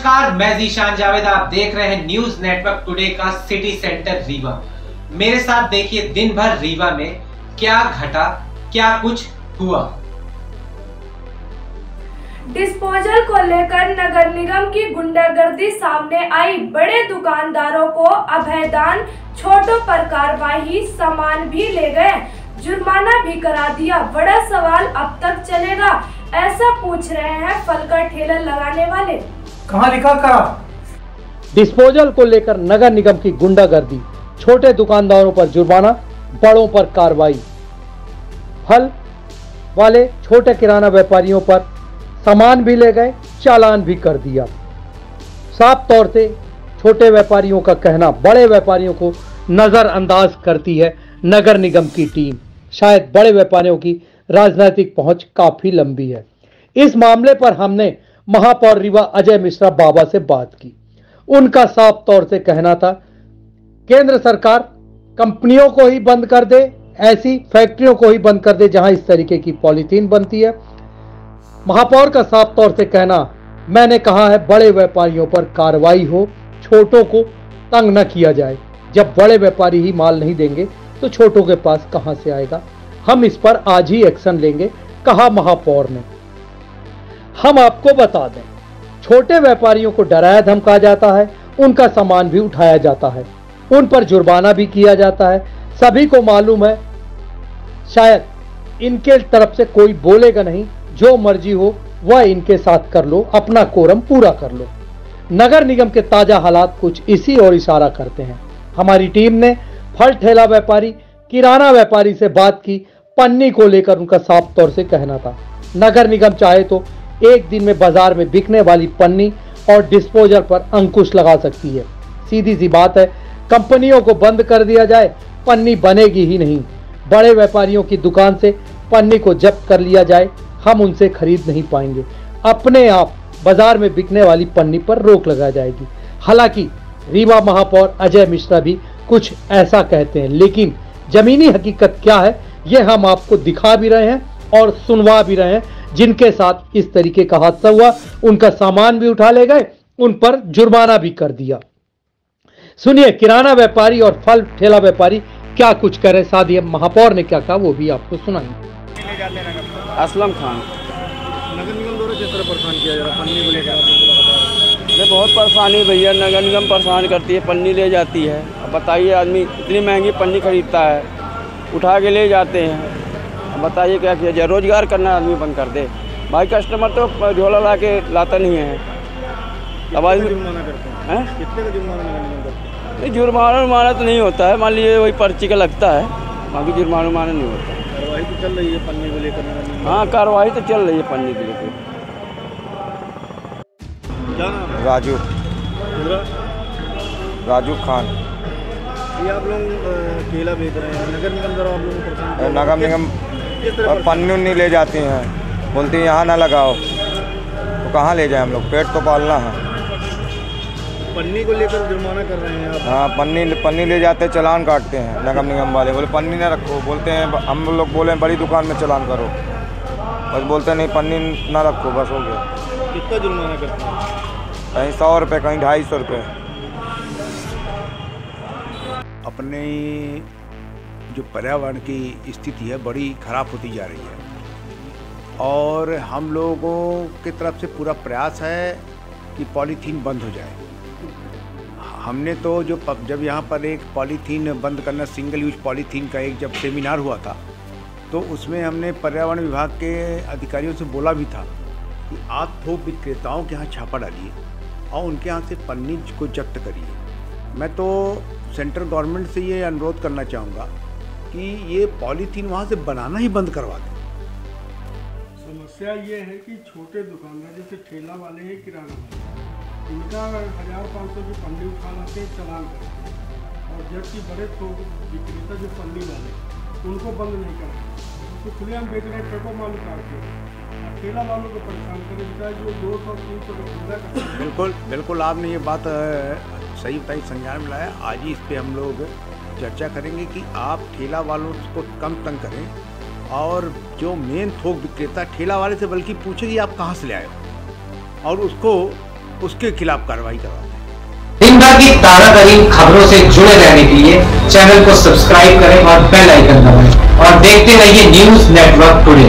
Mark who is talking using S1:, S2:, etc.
S1: नमस्कार, मैं जीशान जावेद, आप देख रहे हैं न्यूज़ नेटवर्क टुडे का सिटी सेंटर रीवा। मेरे साथ देखिए दिन भर रीवा में क्या घटा, क्या कुछ हुआ।
S2: डिस्पोजल को लेकर नगर निगम की गुंडागर्दी सामने आई। बड़े दुकानदारों को अभयदान, छोटों पर कार्रवाई, सामान भी ले गए। जुर्माना भी करा दिया। बड़ा सवाल अब तक चलेगा। ऐसा पूछ रहे हैं फल का ठेला लगाने वाले।
S3: कहाँ लिखा करा
S4: डिस्पोजल को लेकर नगर निगम की गुंडागर्दी, छोटे दुकानदारों पर जुर्माना, बड़ों पर कार्रवाई। फल वाले छोटे किराना व्यापारियों पर सामान भी ले गए, चालान भी कर दिया। साफ़ तौर से छोटे व्यापारियों का कहना बड़े व्यापारियों को नज़रअंदाज करती है नगर निगम की टीम। शायद बड़े व्यापारियों की राजनीतिक पहुँच काफ़ी लंबी है। इस मामले पर हमने महापौर रीवा अजय मिश्रा बाबा से बात की। उनका साफ़ तौर से कहना था, केंद्र सरकार कंपनियों को ही बंद कर दे, ऐसी फैक्ट्रियों को ही बंद कर दे जहाँ इस तरीके की पॉलीथीन बनती है। महापौर का साफ़ तौर से कहना, मैंने कहा है बड़े व्यापारियों पर कार्रवाई हो, छोटों को तंग न किया जाए। जब बड़े व्यापारी ही माल नहीं देंगे तो छोटों के पास कहाँ से आएगा? हम इस पर आज ही एक्शन लेंगे, कहा महापौर ने। हम आपको बता दें, छोटे व्यापारियों को डराया धमका जाता है, उनका सामान भी उठाया जाता है, उन पर जुर्माना भी किया जाता है। सभी को मालूम है, शायद इनके तरफ़ से कोई बोलेगा नहीं, जो मर्ज़ी हो, वह इनके साथ कर लो, अपना कोरम पूरा कर लो। नगर निगम के ताज़ा हालात कुछ इसी और इशारा करते हैं। हमारी टीम ने फल ठेला व्यापारी, किराना व्यापारी से बात की, पन्नी को लेकर उनका साफ़ तौर से कहना था। नगर निगम चाहे तो एक दिन में बाज़ार में बिकने वाली पन्नी और डिस्पोजल पर अंकुश लगा सकती है। सीधी सी बात है, कंपनियों को बंद कर दिया जाए, पन्नी बनेगी ही नहीं। बड़े व्यापारियों की दुकान से पन्नी को जब्त कर लिया जाए, हम उनसे खरीद नहीं पाएँगे। अपने आप बाज़ार में बिकने वाली पन्नी पर रोक लगा जाएगी। हालाँकि, रीवा महापौर अजय मिश्रा भी कुछ ऐसा कहते हैं, लेकिन जमीनी हकीकत क्या है, ये हम आपको दिखा भी रहे हैं और सुनवा भी रहे हैं। जिनके साथ इस तरीके का हादसा हुआ उनका सामान भी उठा ले गए उन पर जुर्माना भी कर दिया। सुनिए किराना व्यापारी और फल ठेला व्यापारी क्या कुछ करे साथ ही महापौर ने क्या कहा वो भी आपको सुनाएँगे।
S5: असलम खान।
S3: नगर निगम द्वारा किस तरह परेशान किया जा रहा है पन्नी को लेकर
S5: अरे बहुत परेशानी भैया नगर निगम परेशान करती है पन्नी ले जाती है। अब बताइए आदमी इतनी महँगी पन्नी खरीदता है उठा के ले जाते हैं। बताइए क्या किया जाए? रोज़गार करना आदमी बंद कर दे। भाई कस्टमर तो झोला ला के लाता नहीं है। अब आदमी
S3: जुर्माना करते हैं?
S5: हैं?
S3: कितने का जुर्माना नगर निगम करते हैं?
S5: नहीं जुर्माना उर्माना तो नहीं होता है। मान लीजिए वही पर्ची का लगता है। बाकी जुर्माना उर्माना नहीं होता।
S3: कार्रवाई तो चल रही है पन्नी को लेकर
S5: हाँ कार्रवाई तो चल रही है पन्नी के
S3: है?
S6: राजू। राजू खान।
S3: ये आप लोग केला बेच रहे हैं। नगर निगम द्वारा आप लोगों।
S6: नगर निगम और पन्नी उन्नी ले जाती हैं। बोलती हैं यहाँ ना लगाओ। तो कहाँ ले जाए हम लोग? पेट तो पालना है।
S3: पन्नी को लेकर जुर्माना कर रहे हैं आप?
S6: हाँ पन्नी पन्नी ले जाते हैं चलान काटते हैं नगम निगम वाले। बोले पन्नी ना रखो। बोलते हैं हम लोग बोले बड़ी दुकान में चलान करो। बस बोलते नहीं पन्नी ना रखो बस हो गया।
S3: कितना जुर्माना करते हैं?
S6: कहीं सौ रुपये कहीं ढाई सौ रुपये
S7: अपने जो पर्यावरण की स्थिति है, बड़ी खराब होती जा रही है। और हम लोगों की तरफ़ से पूरा प्रयास है कि पॉलीथीन बंद हो जाए। हमने तो जो जब यहाँ पर एक पॉलीथीन बंद करना सिंगल यूज़ पॉलीथीन का एक जब सेमिनार हुआ था तो उसमें हमने पर्यावरण विभाग के अधिकारियों से बोला भी था कि आप थोक विक्रेताओं के यहाँ छापा डालिए और उनके यहाँ से पन्नी को जब्त करिए। मैं तो सेंट्रल गवर्नमेंट से ये अनुरोध करना चाहूँगा कि ये पॉलीथीन वहाँ से बनाना ही बंद करवा दें।
S8: समस्या ये है कि छोटे दुकानदार जैसे ठेला वाले हैं किराना वाले इनका हज़ार पाँच सौ की पन्नी उठा लाते हैं चलान करते हैं। और जबकि बड़े थोक विक्रेता जो पन्नी वाले उनको बंद नहीं करते तो खुलेआम बेच रहे ट्रकों माल उतार के। और ठेला वालों को परेशान करें चाहे जो दो सौ तीन सौ का हैं
S7: बिल्कुल बिल्कुल आपने ये बात सही बताई संज्ञान में लाया। आज ही इस पर हम लोग चर्चा करेंगे कि आप ठेला वालों को कम तंग करें और जो मेन थोक विक्रेता ठेला वाले से बल्कि पूछे कि आप कहाँ से ले आए और उसको, उसके खिलाफ कार्रवाई करवा हैं।
S1: दिन भर की ताज़ा तरीन खबरों से जुड़े रहने के लिए चैनल को सब्सक्राइब करें और बेल आइकन दबाएँ। और देखते रहिए न्यूज़ नेटवर्क टुडे।